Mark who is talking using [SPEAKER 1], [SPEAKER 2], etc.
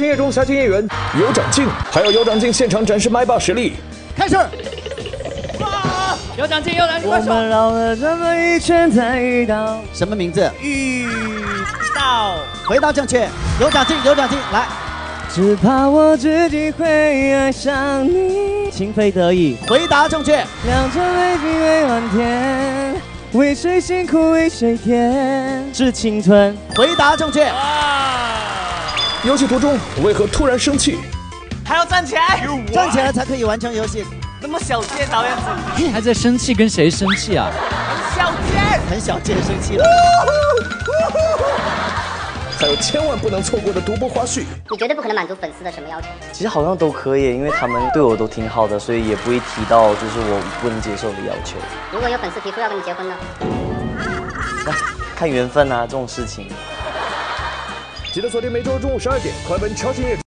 [SPEAKER 1] 情夜中，下镜演员有长进，还有有长进现场展示麦霸实力。
[SPEAKER 2] 开始。
[SPEAKER 3] 有长进，有长进，
[SPEAKER 4] 我们绕了这么一圈才遇到。
[SPEAKER 2] 什么名字？
[SPEAKER 3] 遇到。
[SPEAKER 2] 回答正确。有长进，有长进，来。
[SPEAKER 4] 只怕我自己会爱上你。情非得已。
[SPEAKER 2] 回答正确。
[SPEAKER 4] 两者未必为蓝天，为谁辛苦为谁甜？致青春。
[SPEAKER 2] 回答正确。
[SPEAKER 1] 游戏途中为何突然生气？
[SPEAKER 3] 还要站起来，
[SPEAKER 2] 站起来才可以完成游戏。
[SPEAKER 3] 那么小贱，导演
[SPEAKER 5] 你，还在生气，跟谁生气啊？
[SPEAKER 3] 很小贱，
[SPEAKER 2] 很小贱，生气了。
[SPEAKER 1] 还有千万不能错过的独播花絮。
[SPEAKER 6] 你绝对不可能满足粉丝的什么要求？
[SPEAKER 4] 其实好像都可以，因为他们对我都挺好的，所以也不会提到就是我不能接受的要求。
[SPEAKER 6] 如果有粉丝提出要跟你结婚呢？
[SPEAKER 4] 看缘分啊，这种事情。
[SPEAKER 1] 记得锁定每周中午十二点，快本超级夜。